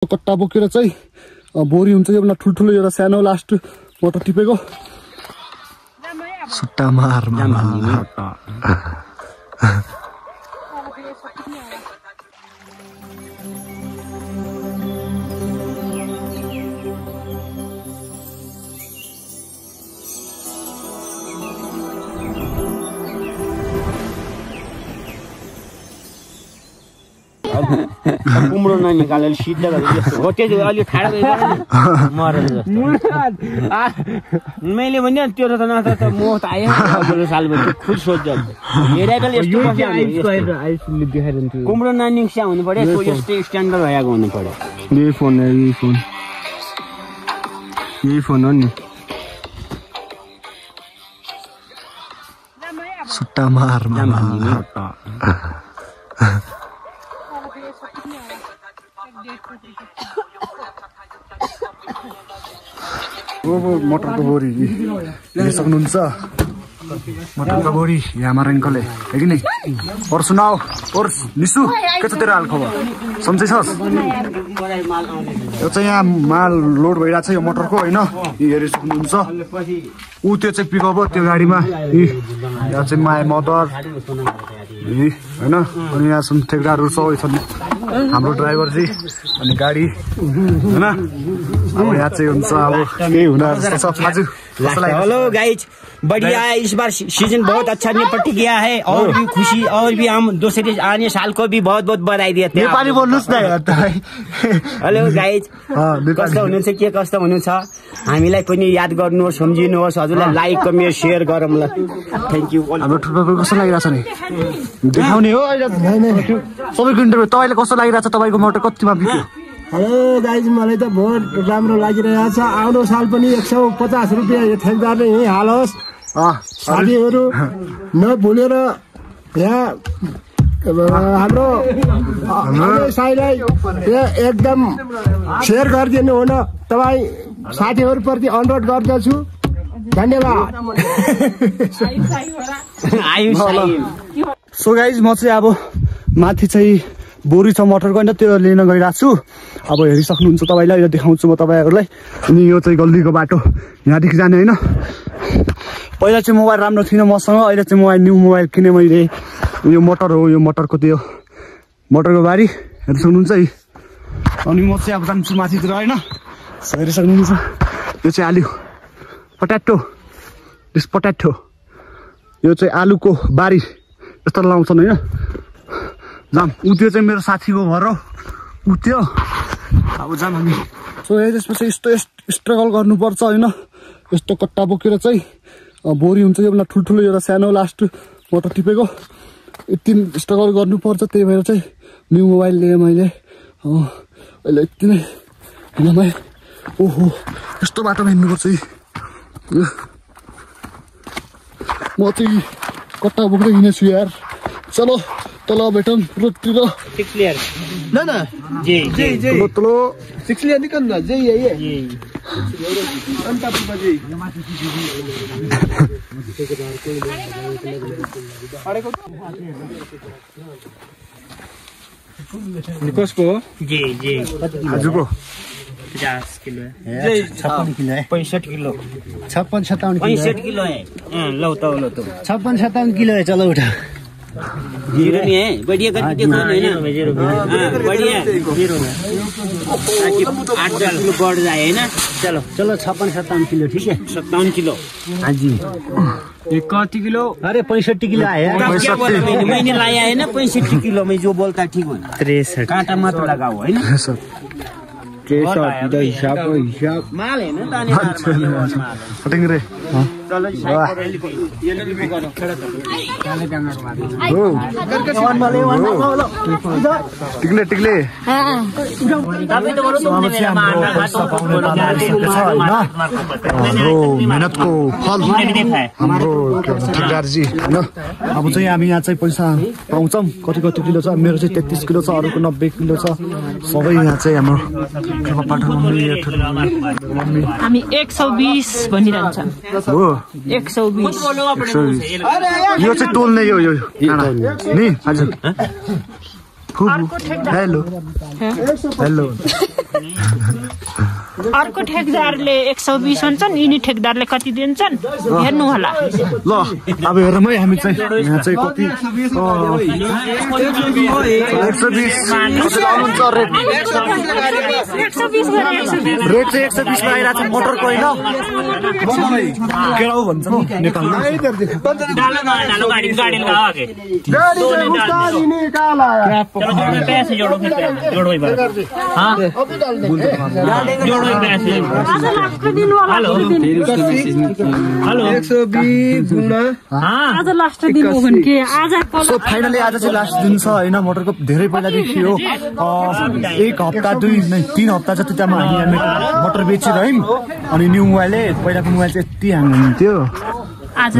कट्टा बोकेर चाहिँ बोरी हुन्छ यो बेला ठुल्ठुलो एउटा सानो लास्ट मोटर टिपेको। सुट्टा मार कुम्रो ननिकालेर सिद्ध गरेर यस्तो हो त्यो अलि ठाडो मरेर जस्तो मैले भने त्यो त न त म त आयो अघिल्लो साल भयो खुद सोध्छ हेरे बेला यस्तो बस्यो कुम्रो ननिक्सा हुनु पर्यो त्यो यस्तै स्ट्यान्डर्ड भएको हुनु पर्यो यही फ़ोन हो यही फ़ोन यही फ़ोन हो नि सुट्टा मार मटरको बोरी लिन सक्नुहुन्छ मटरको बोरी यहाँ हाम्रो अङ्कलले है कि नै और सुनाओ और निसु के छ तेरो हाल खबर सन्चै छस् यो चाहिँ यहाँ माल लोड भइरहेको छ यो मोटरको होइन हेरि सक्नुहुन्छ ऊ त्यो चाहिँ पिकअप हो त्यो गाडीमा यी यहाँ चाहिँ माया मदर यी होइन अनि यहाँ छन् ठेक्दारहरू सबै छन् हाम्रो ड्राइभर चाहिँ अनि गाडी होइन? अब यहाँ चाहिँ हुन्छ अब केही हुन हेलो गाइज बढ़िया है इस बार सीजन बहुत अच्छा निपट गया है और भी खुशी और भी हम दूसरे आने साल को भी बहुत बहुत बधाई देते हैं नेपाली बोल्नुहोस् न हेलो गाइज। कस्तो हुनुहुन्छ के कस्तो हुनुहुन्छ? हामीलाई पनि याद गर्नुहोस् सम्झिनुहोस् हजुरलाई लाइक कमेन्ट सेयर गरौँ ल। थ्याङ्क यू हाम्रो टुप्पा कस्तो लागिरहेछ नि? देखाउने हो अहिले। सबैको इन्टरभ्यू तपाईँलाई कस्तो लागिरहेछ? तपाईँको मोटर कतिमा बिग्यो हेलो गाइज मलाई त बहुत राम्रो लागिरहेको छ। आउनु साल पनि एक सौ पचास रुपियाँ यो ठेकदारले यहीँ हालोस्। अँ, साथीहरू नभुलेर यहाँ हाम्रो हाम्रो? साईलाई यहाँ एकदम सेयर गरिदिनु हुन तपाईँ साथीहरूप्रति अनुरोध गर्दछु। धन्यवाद। सो गाइज म चाहिँ अब माथि चाहिँ बोरी छ मटरको होइन त्यो लिन गइरहेको छु। अब हेरिसक्नुहुन्छ तपाईँलाई यो देखाउँछु म तपाईँहरूलाई। अनि यो चाहिँ गल्लीको बाटो। यहाँदेखि जाने होइन। पहिला चाहिँ मोबाइल राम्रो थिएन मसँग अहिले चाहिँ मोबाइल न्यू मोबाइल किनेँ मैले। यो मोटर हो यो मोटरको त्यो मोटरको बारी। हेर्नु सक्नुहुन्छ है। अनि म चाहिँ अब जान्छु माथितिर होइन? हेरिसक्नुहुन्छ। यो चाहिँ आलु। पट्याटो। पट्याटो यो चाहिँ आलुको बारी। यस्तो लाउँछन् होइन? जाम ऊ त्यो चाहिँ मेरो साथीको घर हो। ऊ त्यो अब जाम हामी सो है त्यसपछि यस्तो स्ट्रगल गर्नुपर्छ होइन? यस्तो कट्टा बोकेर चाहिँ बोरी हुन्छ यो बेला ठुल्ठुलो एउटा सानो लास्ट मोटर टिपेको। यति स्ट्रगल गर्नुपर्छ त्यही भएर चाहिँ न्यू मोबाइल लिएँ मैले। अहिले यति नै। हिँड्न ओहो यस्तो बाटोमा हिँड्नुपर्छ। म चाहिँ कट्टा बोक्दै हिँडेछु यार। चलो। तल भेटौँ रोडतिर सिक्स प्लेयर न न। जी जी तलो तलो सिक्स लिएर निकल न जे यही जी। कसको जी जी। आजको पचास किलो है। छप्पन किलो है। पैंसठ किलो। छप्पन सत्तावन पैंसठ किलो है। हाँ, लो तो लो तो छप्पन सत्तावन किलो है चलो उठा। जीरो नहीं है बढ़िया करके देखो नहीं ना हाँ, बढ़िया। है। ताकि आठ दस किलो बढ़ जाए है ना? चलो। चलो छप्पन सत्तावन किलो ठीक है? सत्तावन किलो। हाँ जी। ये कति किलो। अरे पैंसठी किलो आया। तब क्या बोला मैंने? लाया है ना पैंसठ किलो में जो बोलता है ठीक हो तिरसठ। कांटा मत लगाओ है ना? हिसाब हिसाब माल है ना टिक्ले टिक्ले हाम्रो मेहनतको फल हाम्रो ठेकदारजी होइन अब चाहिँ हामी यहाँ चाहिँ पैसा पाउँछौँ कति कति किलो छ मेरो चाहिँ तेत्तिस किलो छ अरूको नब्बे किलो छ सबै यहाँ चाहिँ हाम्रो हामी एक सौ बिस भनिरहन्छ। हो एक सौ बिस। यो चाहिँ तोल्ने यो नि हजुर हेलो। हेलो। अर्को ठेकदारले एक सौ बिस भन्छन् यिनी ठेकदारले कति दिन्छन् हेर्नु होला ल अब हेरौँ है हामी चाहिँ यहाँ चाहिँ कति एक सौ बिस। आउनुहुन्छ रेट एक सौ बिस गरेर एक सौ बिस रेट चाहिँ एक सौ बिसमा आइरहेको छ मोटरको होइन केराउ भन्छ नेपालमा डालो गाड़ी गाड़ी लास्ट छ होइन मोटरको धेरै पहिलादेखि हो एक हप्ता दुई तिन हप्ता जति हामी मोटर बेचिरह्यौँ अनि न्यू मोबाइलले पहिलाको मोबाइल चाहिँ यति ह्याङ हुन्थ्यो आज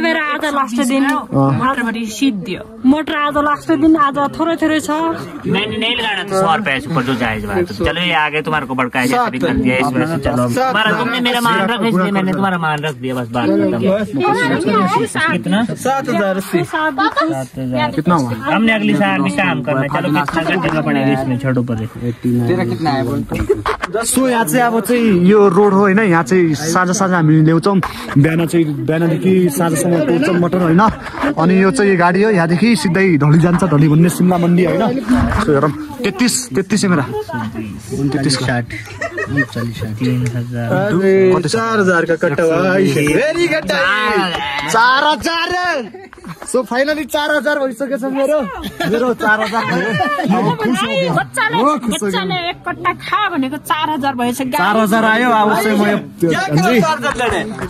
भएर आज लास्ट दिन। मोटरभरि सिद्धियो। मोटर आज लास्ट दिन आज थोरै थोरै छ। मैंने नहीं लगाना था सौ रुपए ऊपर जो जायज बात। चलो ये तुम्हारे को दिया से चलो। तुम्हारा तुमने मेरा मान रखा इसलिए मैंने तुम्हारा मान रख दिया बस बात खत्म। कितना? सात हजार कितना हुआ? हमने अगली साल भी काम करना है। चलो कितना घंटे का पड़ेगा इसमें? छोड़ो पर सो यहाँ चाहिँ अब चाहिँ यो रोड हो होइन। यहाँ चाहिँ साँझ साँझ हामी ल्याउँछौँ। बिहान चाहिँ बिहानदेखि साँझसम्म कुद्छौँ मटन होइन। अनि यो चाहिँ गाडी हो यहाँदेखि सिधै ढली जान्छ ढली भन्ने सिमला मन्डी होइन। सो हेरौँ तेत्तिस तेत्तिस मेरा तेत्तिस हजार चार हजार का कट्टा चार हजार सो फाइनली चार हजार भइसकेछ मेरो। मेरो चार हजार भयो। अब खुस हो गयो। बच्चाले हो, खुस हो गयो। बच्चाले एक कट्टा खा भनेको चार हजार भएछ। चार हजार आयो अब चाहिँ म त्यो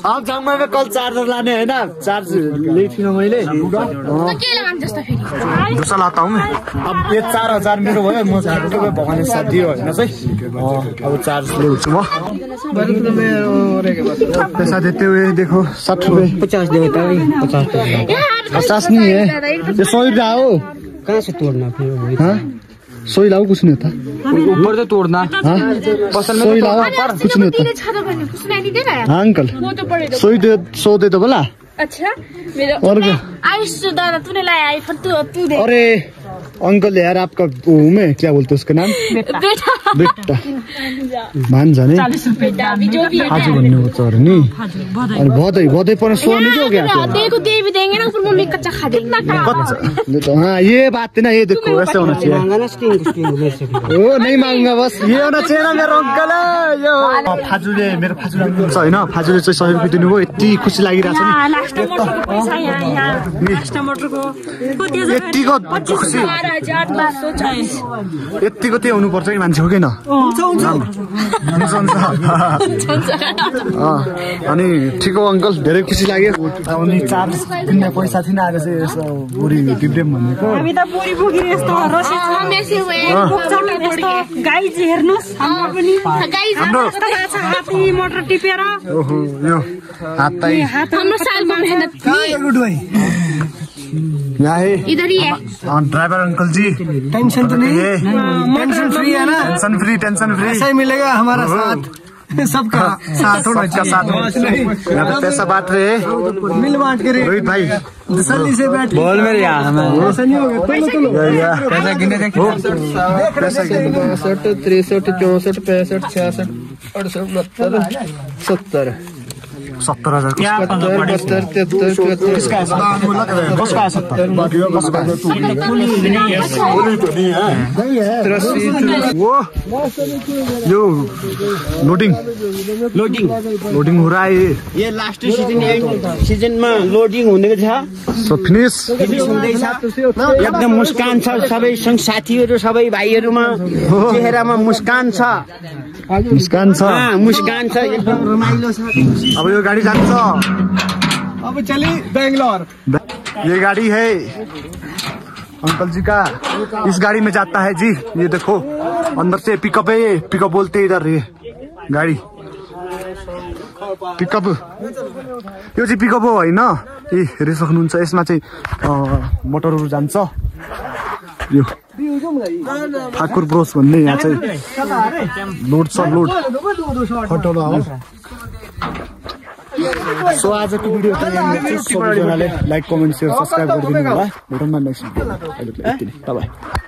अब जम्मा में कल चार्जर लाने होइन। चार्ज ल्याएको थिइनँ मैले। अब ये चार हजार मेरो भयो। म चार्जर भगवान्ले साथ दियो होइन चाहिँ अब चार्ज ल्याउँछु म। पैसा देते हुए देखो साठ रुपये पचास दे होता है। पचास पचास नहीं है। ये सौ ही। लाओ कहाँ से तोड़ना हाँ? सौ ही लाओ कुछ नहीं होता ऊपर से तोड़ना। हाँ? सौ ही लाओ कुछ नहीं होता हाँ अंकल। सौ ही दे। सौ दे दो बोला। अच्छा मेरा और क्या? आयुष दादा तूने लाया आईफोन तू तू दे। अरे अंकल यार आपका वो में क्या बोलते हैं उसका नाम? बेटा। बेटा। भान्जा नहीं बेटा अभी जो भी है। आज भन्ने हो तर नि। अनि बधाई बधाई पर सोने क्यों गया हाँ, तेरे को दे भी देंगे ना ऊपर मम्मी कच्चा खा देगी ये तो हाँ ये बात है ना ये देखो। वैसे होना चाहिए। ना। ओ नहीं मांगा बस ये होना चाहिए ना मेरो अङ्कल यो। फाजुले मेरो फाजु राम्रो छ होइन फाजुले चाहिँ सय रुपियाँ दिनुभयो यति खुसी लागिरहेको छ लास्ट मोटरको पैसा यहाँ यहाँ। लास्ट मोटरको कति नि यतिको खुसी। यतिको त्यही हुनुपर्छ कि मान्छे हो किन अनि ठिक हो अङ्कल धेरै खुसी लाग्यो। अनि चार्ज किन्ने पैसा थिएन आज चाहिँ यसो बुढी टिप्रेम भनेको हामी त बुढी यस्तो गाई चाहिँ हेर्नुहोस् हाम्रो मोटर टिपेर। ओहो यो हातै मेहनत। इधर ही है। हाँ, ड्राइवर अंकल जी। टेंशन तो नहीं? ये टेंशन फ्री है ना? Tension free tension free. ऐसा ही मिलेगा हमारा साथ। सबका साथ सबका साथ चाहिए। यहाँ पे पैसा बांट रहे मिल बांट के रोहित भाई। तसल्ली से बैठ बोल मेरे यार हमें ऐसा नहीं होगा तुम तुम या, या। पैसा गिने देख पैसा गिने। बासठ तिरसठ चौसठ पैंसठ छियासठ अड़सठ उनहत्तर सत्तर। सत्तर हजार यो लोडिङ लोडिङ लोडिङ हो रहा है ये। लास्ट सिजन सिजनमा लोडिङ हुँदै छ सो फिनिस हुँदैछ एकदम मुस्कान छ सबै सँग साथीहरू सबै भाइहरूमा चेहरामा मुस्कान छ मुस्कान छ मुस्कान छ एकदम रमाइलो छ अब यो गाडी जान्छ अब चली बेंगलोर। ये गाड़ी है अंकल जी का। इस गाड़ी में जाता है जी ये देखो। अंदर से पिकअप है ये पिकअप बोलते इधर ये गाडी। पिकअप यो चाहिँ पिकअप हो होइन ए हेरिसक्नुहुन्छ यसमा चाहिँ मोटरहरू जान्छ। यो ठाकुर ब्रोस भन्ने यहाँ चाहिँ। लोड छ लोड। सो आजको भिडियो यहाँनिर चाहिँ सबैजनाले लाइक कमेन्ट सेयर सब्सक्राइब गरिदिनु होला। भेटौँ न नेक्स्ट भिडियोमा अहिले